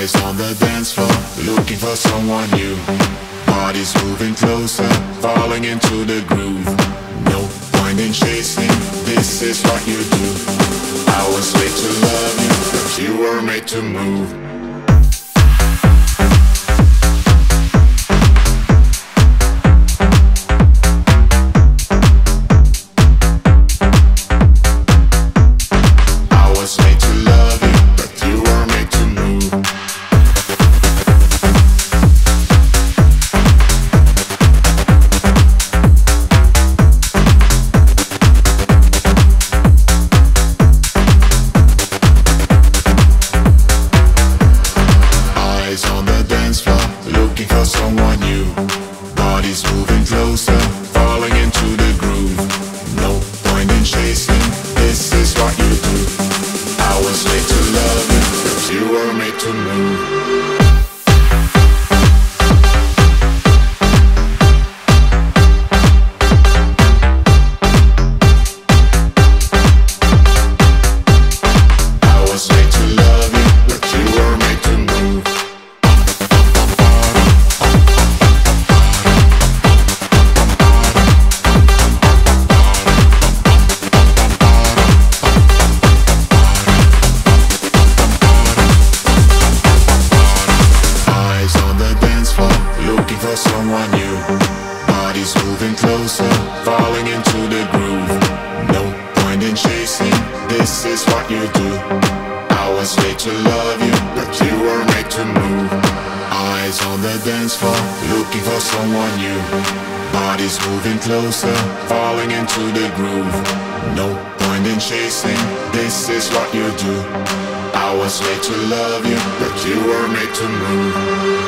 Eyes on the dance floor, looking for someone new. Bodies moving closer, falling into the groove. No point in chasing, this is what you do. I was made to love you, but you were made to move. Looking for someone new. Bodies moving closer, falling into the groove. No point in chasing, this is what you do. I was made to love you, you were made to move. Falling into the groove. No point in chasing, this is what you do. I was made to love you, but you were made to move. Eyes on the dance floor, looking for someone new. Bodies moving closer, falling into the groove. No point in chasing, this is what you do. I was made to love you, but you were made to move.